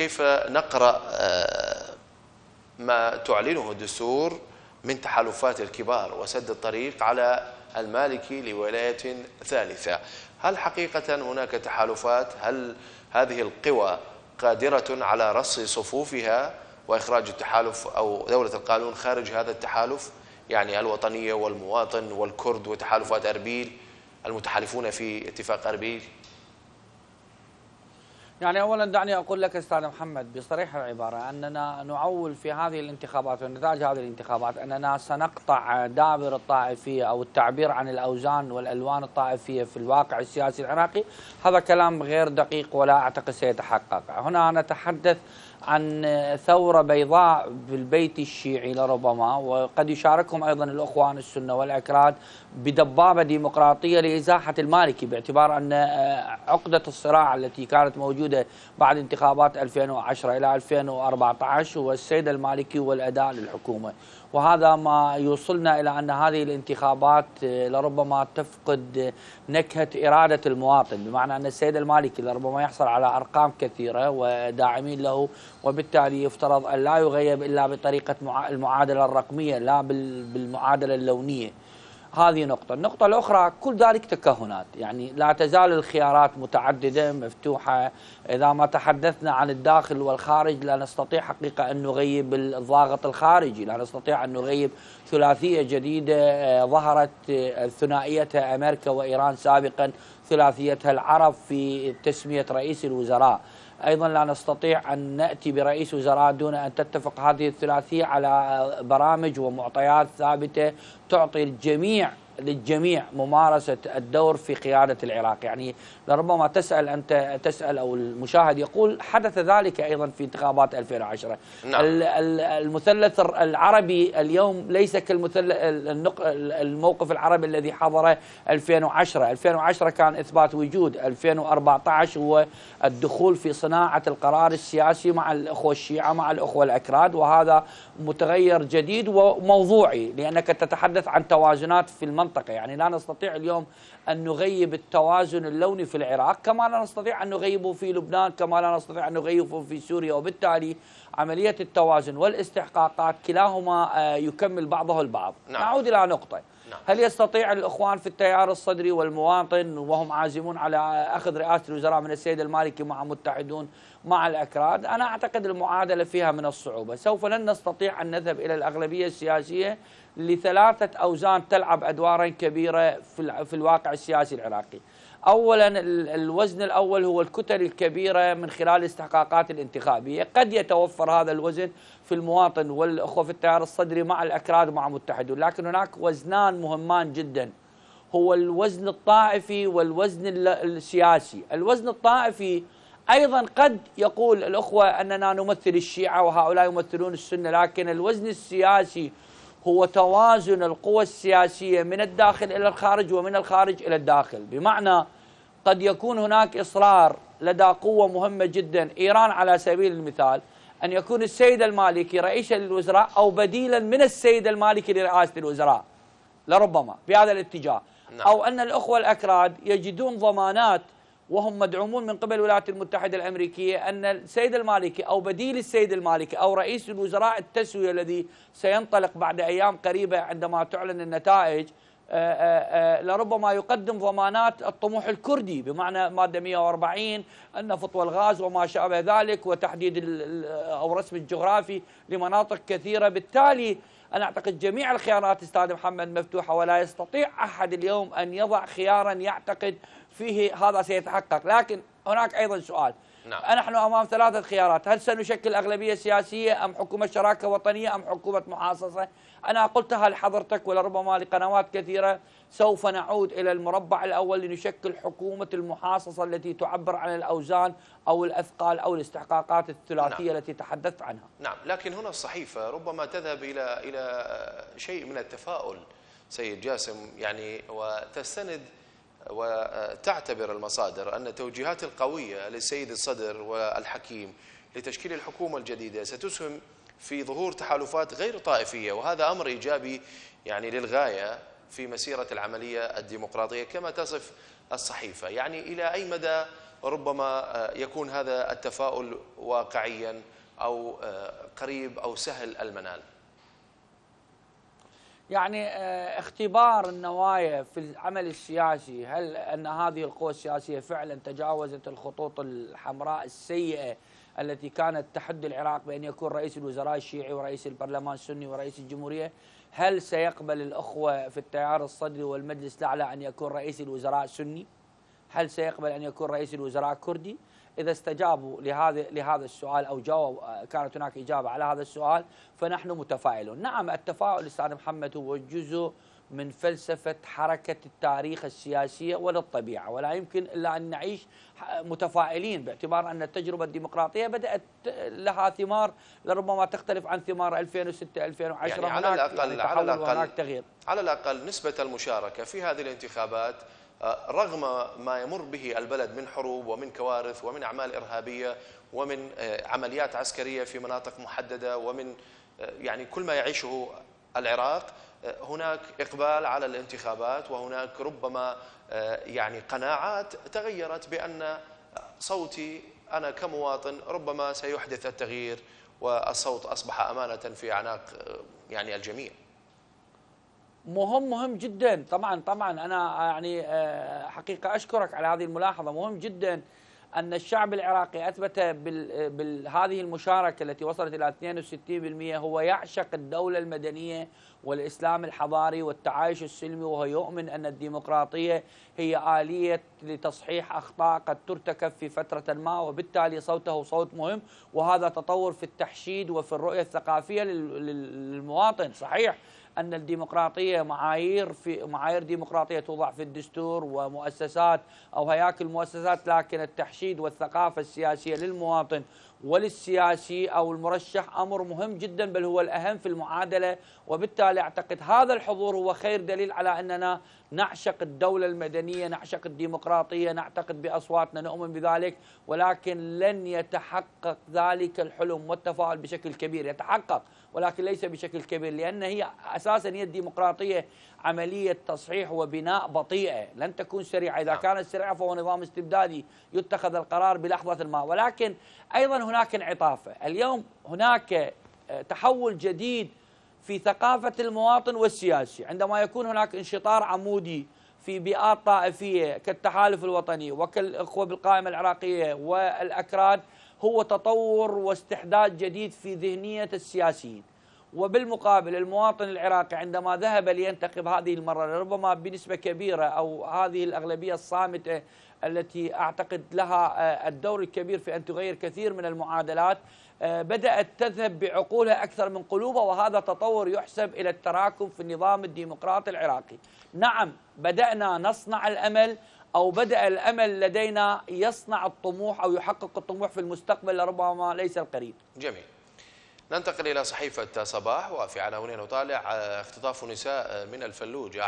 كيف نقرأ ما تعلنه الدستور من تحالفات الكبار وسد الطريق على المالكي لولاية ثالثة. هل حقيقة هناك تحالفات؟ هل هذه القوى قادرة على رص صفوفها وإخراج التحالف أو دولة القانون خارج هذا التحالف؟ يعني الوطنية والمواطن والكرد وتحالفات أربيل المتحالفون في اتفاق أربيل؟ يعني اولا دعني أقول لك أستاذ محمد بصريح العبارة أننا نعول في هذه الانتخابات ونتائج هذه الانتخابات أننا سنقطع دابر الطائفية أو التعبير عن الأوزان والألوان الطائفية في الواقع السياسي العراقي. هذا كلام غير دقيق ولا أعتقد سيتحقق. هنا نتحدث عن ثورة بيضاء بالبيت الشيعي لربما وقد يشاركهم أيضا الأخوان السنة والأكراد بدبابة ديمقراطية لإزاحة المالكي باعتبار أن عقدة الصراع التي كانت موجودة بعد انتخابات 2010 إلى 2014 هو السيد المالكي والأداء للحكومة. وهذا ما يوصلنا إلى أن هذه الانتخابات لربما تفقد نكهة إرادة المواطن بمعنى أن السيد المالكي لربما يحصل على أرقام كثيرة وداعمين له وبالتالي يفترض أن لا يغيب إلا بطريقة المعادلة الرقمية لا بالمعادلة اللونية. هذه نقطة. النقطة الأخرى كل ذلك تكهنات. يعني لا تزال الخيارات متعددة مفتوحة. إذا ما تحدثنا عن الداخل والخارج لا نستطيع حقيقة أن نغيب الضاغط الخارجي. لا نستطيع أن نغيب ثلاثية جديدة آه، ظهرت آه، ثنائيتها أمريكا وإيران سابقا ثلاثيتها العرب في تسمية رئيس الوزراء. أيضا لا نستطيع أن نأتي برئيس وزراء دون أن تتفق هذه الثلاثية على برامج ومعطيات ثابتة تعطي الجميع للجميع ممارسة الدور في قيادة العراق. يعني لربما تسأل أنت تسأل أو المشاهد يقول حدث ذلك أيضا في انتخابات 2010 نعم. المثلث العربي اليوم ليس كالمثلث الموقف العربي الذي حضره 2010 2010 كان إثبات وجود. 2014 هو الدخول في صناعة القرار السياسي مع الأخوة الشيعة مع الأخوة الأكراد وهذا متغير جديد وموضوعي لأنك تتحدث عن توازنات في المنطقة يعني لا نستطيع اليوم أن نغيب التوازن اللوني في العراق كما لا نستطيع أن نغيبه في لبنان كما لا نستطيع أن نغيبه في سوريا وبالتالي عملية التوازن والاستحقاقات كلاهما آه، يكمل بعضه البعض نعم. نعود إلى نقطة نعم. هل يستطيع الإخوان في التيار الصدري والمواطن وهم عازمون على أخذ رئاسة الوزراء من السيد المالكي مع متحدون مع الأكراد. أنا أعتقد المعادلة فيها من الصعوبة. سوف لن نستطيع أن نذهب إلى الأغلبية السياسية لثلاثة أوزان تلعب أدوارا كبيرة في, الواقع السياسي العراقي. اولا الوزن الأول هو الكتل الكبيرة من خلال الاستحقاقات الانتخابية، قد يتوفر هذا الوزن في المواطن والاخوه في التيار الصدري مع الأكراد ومع متحدون، لكن هناك وزنان مهمان جدا. هو الوزن الطائفي والوزن السياسي، الوزن الطائفي أيضا قد يقول الأخوة أننا نمثل الشيعة وهؤلاء يمثلون السنة، لكن الوزن السياسي هو توازن القوى السياسية من الداخل إلى الخارج ومن الخارج إلى الداخل بمعنى قد يكون هناك إصرار لدى قوة مهمة جدا إيران على سبيل المثال أن يكون السيد المالكي رئيسا للوزراء أو بديلا من السيد المالكي لرئاسة الوزراء لربما بهذا الاتجاه نعم. أو أن الأخوة الأكراد يجدون ضمانات وهم مدعومون من قبل الولايات المتحدة الأمريكية أن السيد المالكي أو بديل السيد المالكي أو رئيس الوزراء التسوية الذي سينطلق بعد أيام قريبة عندما تعلن النتائج آه، آه، آه، لربما يقدم ضمانات الطموح الكردي بمعنى مادة 140 النفط والغاز وما شابه ذلك وتحديد أو رسم الجغرافي لمناطق كثيرة. بالتالي أنا أعتقد جميع الخيارات أستاذ محمد مفتوحة ولا يستطيع أحد اليوم أن يضع خيارا يعتقد فيه هذا سيتحقق. لكن هناك أيضا سؤال. نعم. نحن أمام ثلاثة خيارات هل سنشكل أغلبية سياسية أم حكومة شراكة وطنية أم حكومة محاصصة أنا قلتها لحضرتك ولربما لقنوات كثيرة سوف نعود إلى المربع الأول لنشكل حكومة المحاصصة التي تعبر عن الأوزان أو الأثقال أو الاستحقاقات الثلاثية نعم. التي تحدثت عنها نعم لكن هنا الصحيفة ربما تذهب إلى إلى شيء من التفاؤل سيد جاسم يعني وتستند وتعتبر المصادر أن التوجيهات القوية للسيد الصدر والحكيم لتشكيل الحكومة الجديدة ستسهم في ظهور تحالفات غير طائفية وهذا أمر إيجابي يعني للغاية في مسيرة العملية الديمقراطية كما تصف الصحيفة. يعني إلى أي مدى ربما يكون هذا التفاؤل واقعيا أو قريب أو سهل المنال؟ يعني اختبار النوايا في العمل السياسي. هل أن هذه القوى السياسية فعلا تجاوزت الخطوط الحمراء السيئة التي كانت تحد العراق بأن يكون رئيس الوزراء الشيعي ورئيس البرلمان السني ورئيس الجمهورية؟ هل سيقبل الأخوة في التيار الصدري والمجلس الأعلى أن يكون رئيس الوزراء سني هل سيقبل أن يكون رئيس الوزراء كردي؟ إذا استجابوا لهذا لهذا السؤال أو جاوب كانت هناك إجابة على هذا السؤال فنحن متفائلون. نعم التفاؤل أستاذ محمد هو جزء من فلسفة حركة التاريخ السياسية وللطبيعة ولا يمكن إلا أن نعيش متفائلين باعتبار أن التجربة الديمقراطية بدأت لها ثمار لربما تختلف عن ثمار 2006 2010 يعني على الأقل يعني على الأقل هناك تغيير. على الأقل نسبة المشاركة في هذه الانتخابات رغم ما يمر به البلد من حروب ومن كوارث ومن أعمال إرهابية ومن آه، عمليات عسكرية في مناطق محددة ومن آه، يعني كل ما يعيشه العراق هناك إقبال على الانتخابات وهناك ربما يعني قناعات تغيرت بأن صوتي أنا كمواطن ربما سيحدث التغيير والصوت أصبح أمانة في أعناق يعني الجميع. مهم مهم جدا. طبعا طبعا أنا يعني آه، حقيقة أشكرك على هذه الملاحظة. مهم جدا أن الشعب العراقي أثبت بهذه المشاركة التي وصلت إلى 62% هو يعشق الدولة المدنية والإسلام الحضاري والتعايش السلمي وهو يؤمن أن الديمقراطية هي آلية لتصحيح أخطاء قد ترتكب في فترة ما وبالتالي صوته صوت مهم. وهذا تطور في التحشيد وفي الرؤية الثقافية للمواطن. صحيح. أن الديمقراطية معايير في معايير ديمقراطية توضع في الدستور ومؤسسات أو هياكل مؤسسات لكن التحشيد والثقافة السياسية للمواطن وللسياسي أو المرشح أمر مهم جدا بل هو الأهم في المعادلة. وبالتالي أعتقد هذا الحضور هو خير دليل على أننا نعشق الدولة المدنية، نعشق الديمقراطية، نعتقد بأصواتنا نؤمن بذلك. ولكن لن يتحقق ذلك الحلم والتفاؤل بشكل كبير، يتحقق ولكن ليس بشكل كبير لأن هي أساسا هي الديمقراطية عملية تصحيح وبناء بطيئة، لن تكون سريعة، إذا نعم. كانت سريعة فهو نظام استبدادي يتخذ القرار بلحظة ما، ولكن أيضا هناك انعطافه، اليوم هناك آه، تحول جديد في ثقافة المواطن والسياسي، عندما يكون هناك انشطار عمودي في بيئات طائفية كالتحالف الوطني وكالإخوة بالقائمة العراقية والأكراد هو تطور واستحداث جديد في ذهنية السياسيين. وبالمقابل المواطن العراقي عندما ذهب لينتخب هذه المرة ربما بنسبة كبيرة أو هذه الأغلبية الصامتة التي أعتقد لها آه، الدور الكبير في أن تغير كثير من المعادلات آه، بدأت تذهب بعقولها أكثر من قلوبها وهذا تطور يحسب إلى التراكم في النظام الديمقراطي العراقي. نعم بدأنا نصنع الأمل أو بدأ الأمل لدينا يصنع الطموح أو يحقق الطموح في المستقبل لربما ليس القريب. جميل. ننتقل إلى صحيفة صباح وفي عناوين نطالع اختطاف نساء من الفلوج.